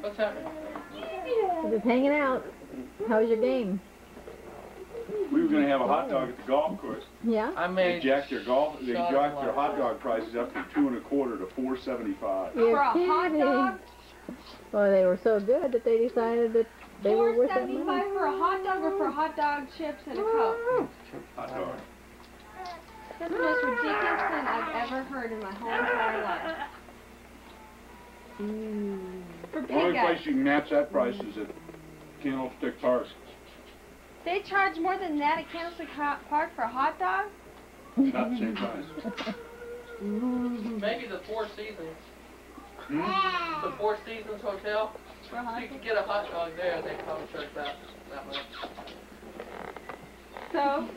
What's happening? Just hanging out. How was your game? We were gonna have a hot dog at the golf course. Yeah? I They made. jacked their golf, they Shot jacked a their lot. hot dog prices up from two and a quarter to four seventy-five. You're For a hot kidding. dog? Well, they were so good that they decided that they were Four worth that seventy-five money. for a hot dog or for hot dog chips and a coke? Hot dog. That's the most ridiculous thing I've ever heard in my whole entire life. For The only pig place you can match that price is at Candlestick Park. They charge more than that at Candlestick Ho- Park for a hot dog? Not the same price. Maybe the Four Seasons. Hmm? The Four Seasons Hotel. For a hot You dog? could get a hot dog there. They probably charge that that much. So,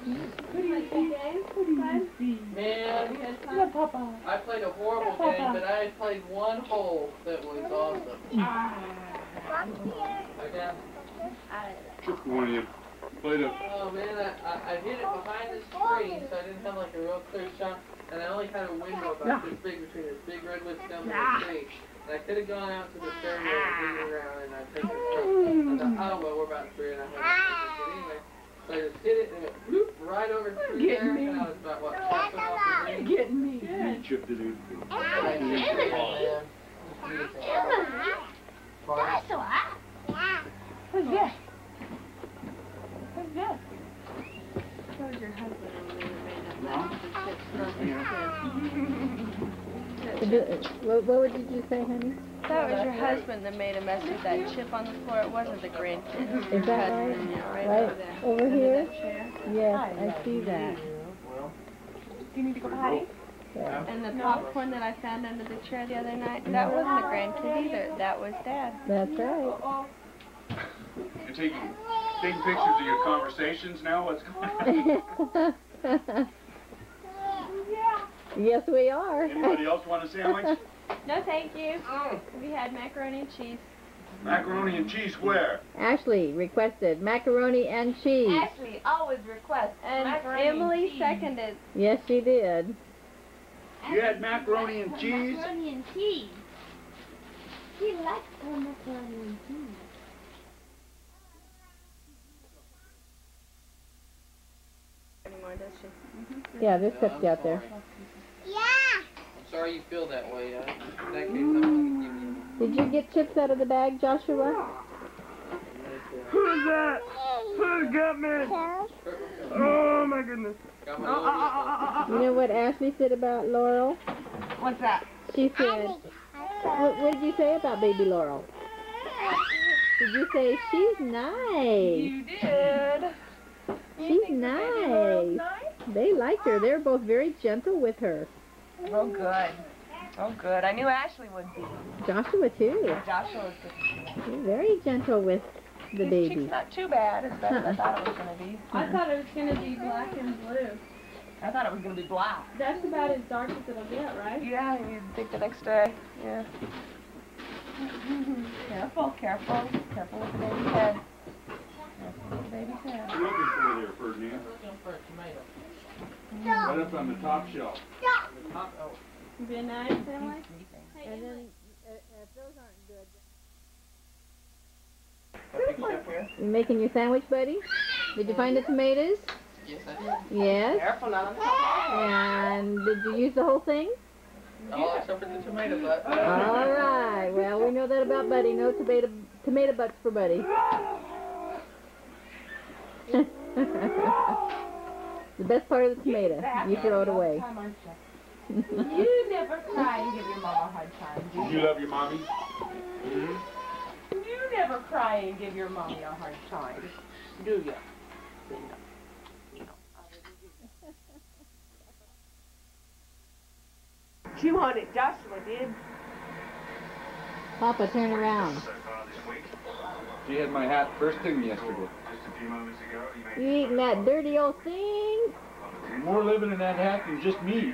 like big game? Fun? Man, Good fun? I played a horrible game, but I played one hole that was awesome. Ah. Again. Took one of you. Played a, Oh man, I, I, I hit it behind the screen, so I didn't have like a real clear shot, and I only had a window about this big between this big redwood stump and the tree. And I could have gone out to the fairway and hit around, and I took it. Mm. I thought, oh well, we're about three and a half. But anyway, so I just hit it and it went bloop, right over through there, and I was about what, five foot off the green. Getting me. you chipped it in. And I chipped it in, man. Beautiful. Who's this? Who's this? So was your husband when we made that the chips Did you- What, what did you say, honey? That was your husband that made a mess with that chip on the floor. It wasn't the grandkid. It Is that right? yeah, right, I see that. Do you need to go potty? Yeah. And the popcorn that I found under the chair the other night, that wasn't a grandkid either. That was dad. That's right. You're taking, taking pictures of your conversations now? What's going on? yes, we are. Anybody else want a sandwich? No, thank you. Oh. We had macaroni and cheese. Macaroni and cheese where? Ashley requested macaroni and cheese. Ashley always requests And macaroni and Emily cheese. seconded. Yes, she did. You had macaroni and cheese? Macaroni and cheese. He likes her macaroni and cheese. Anymore, does she? Yeah, there's Yeah, Pepsi I'm out there. Yeah. I'm sorry you feel that way. Uh, in that Did you get chips out of the bag, Joshua? Who's that? Who's got me? Oh my goodness. Got my Oh, little oh oh, oh, oh, oh, You know what Ashley said about Laurel? What's that? She said, what, what did you say about baby Laurel? Did you say she's nice? You did. She's nice. They liked her. They're both very gentle with her. Oh good. Oh good. I knew Ashley would be. Joshua too. Joshua was good. He's very gentle with the His baby. cheek's not too bad. As bad as I thought it was gonna be. I thought it was gonna be black and blue. I thought it was gonna be black. That's about as dark as it'll get, right? Yeah, you think the next day. Yeah. careful, careful, careful with the baby's head. Careful with the baby's head. What are looking for there, Ferdinand? looking for a tomato. Right up on the top shelf. Top, oh, Be nice, Emily. And then uh, if those aren't good, a big chef here? you making your sandwich, buddy? Did you find the tomatoes? Yes, I did. Yes. Careful, not on the. And did you use the whole thing? All except for the tomato butt. All right. Well, we know that about Buddy. No tomato tomato butts for Buddy. the best part of the tomato. You throw it away. You never cry and give your mama a hard time, do you? you love your mommy? Mm-hmm. You never cry and give your mommy a hard time, do you? She wanted, Joshua did. Papa, turn around. She had my hat first thing yesterday. You eating that dirty old thing? More living in that hat than just me.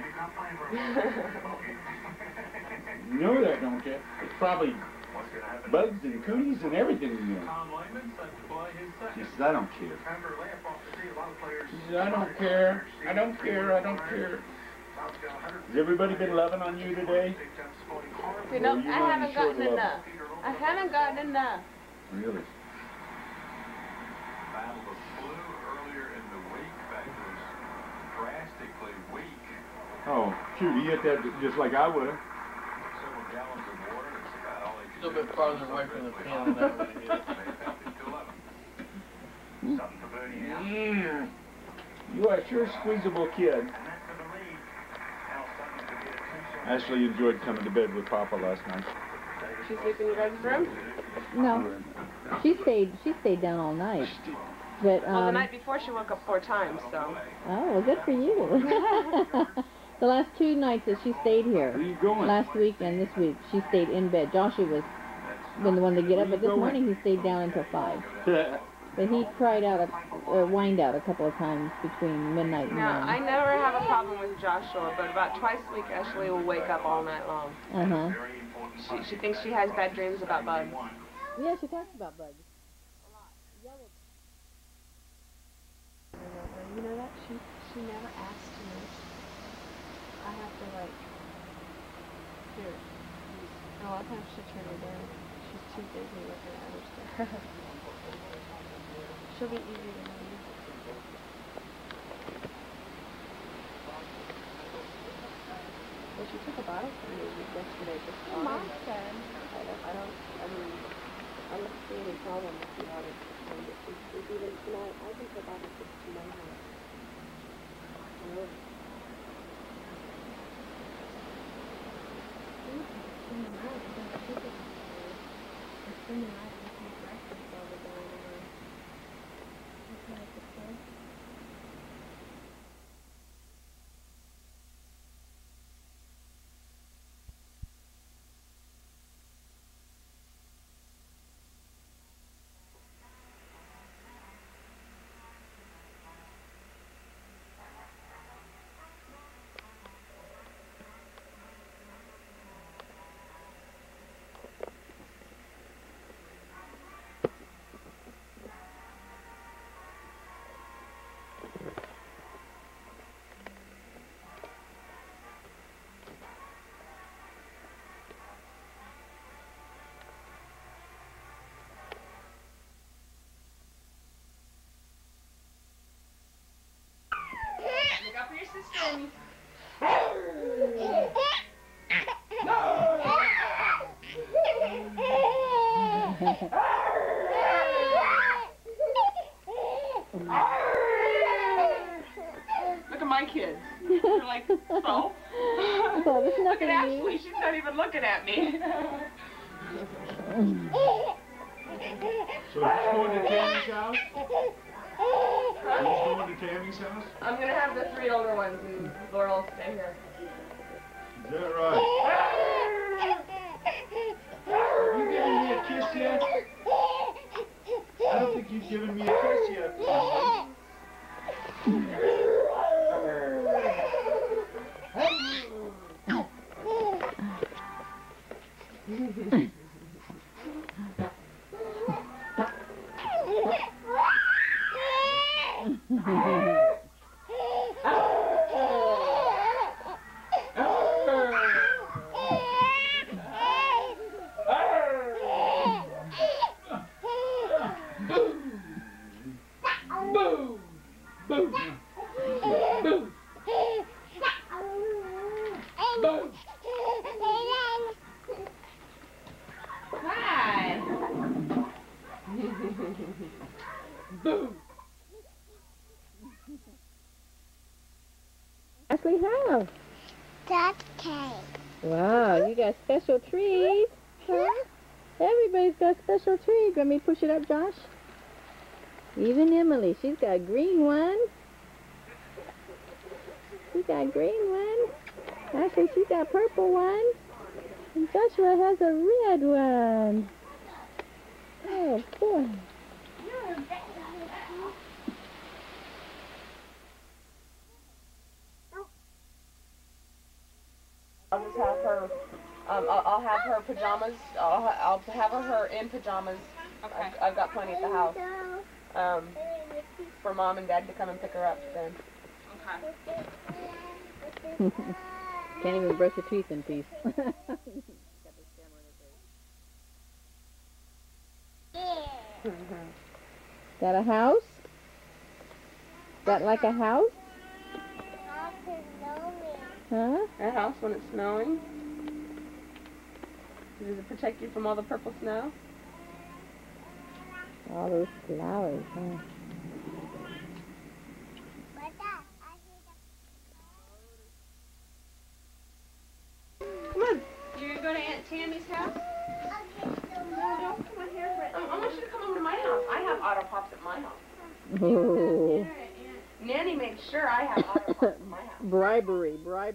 You know that, don't you? It's probably bugs and cooties and everything in there. She says, I don't care. She says, I don't care. I don't care. I don't care. Has everybody been loving on you today? You know, I haven't gotten enough. I haven't gotten enough. Really? battle of flu earlier in the week. In fact, it was drastically weak. Oh, shoot, he hit that just like I would have. Several gallons of water. It's about all A little bit farther away from the pin than I would have it. Something for Bernie now. Mm. You are sure a squeezable kid. And that's for the lead. Now something to get a two-shot. Ashley enjoyed coming to bed with Papa last night. She sleep in your guys' room? No, she stayed. She stayed down all night. But Well, the um, night before she woke up four times, so. oh, well, good for you. the last two nights that she stayed Where here, you going? last week and this week, she stayed in bed. Joshua was been the one to get up, but this Where you morning he stayed down until five. But he cried out, a, or whined out a couple of times between midnight and Now, I never have a problem with Joshua, but about twice a week, Ashley will wake up all night long. Uh huh. She, she thinks she has bad dreams about bugs. Yeah, she talks about bugs. A lot. You know that? She, she never asked me. I have to, like, here. A lot of times she'll turn me down. She's too busy looking at other stuff. She'll be easy to manage. Well, she took a bottle from me yesterday just fine. Mom said. I don't, I don't, I mean, I don't see any problem if you have it. And if, if even tonight, I can put bottle six to my house. You know, Look out for your sister, Amy. Look at my kids. They're like, there's Look at Ashley. She's not even looking at me. So going to Tammy's house? He's going to Tammy's house? I'm gonna have the three older ones and Laura will stay here. Is that right? Have you given me a kiss yet? I don't think you've given me a kiss yet. Boom! Ashley House. That's cake. Wow, you got special trees. Huh? Everybody's got special trees. Let me push it up, Josh. Even Emily, she's got a green one. She got a green one. Actually, she got a purple one. And Joshua has a red one. Oh, boy. I'll just have her. Um, I'll, I'll have her pajamas. I'll, I'll have her, her in pajamas. I've, I've got plenty at the house. Um, for mom and dad to come and pick her up then. Okay. Can't even brush her teeth in peace. Got a house? Got like a house? Huh? A house when it's snowing. Does it protect you from all the purple snow? All those flowers, huh? Come on. You're gonna go to Aunt Tammy's house? No, don't come on here. I, oh, I want you to come over to my house. I have Otter Pops at my house. Nanny makes sure I have auto at my house. bribery, bribery.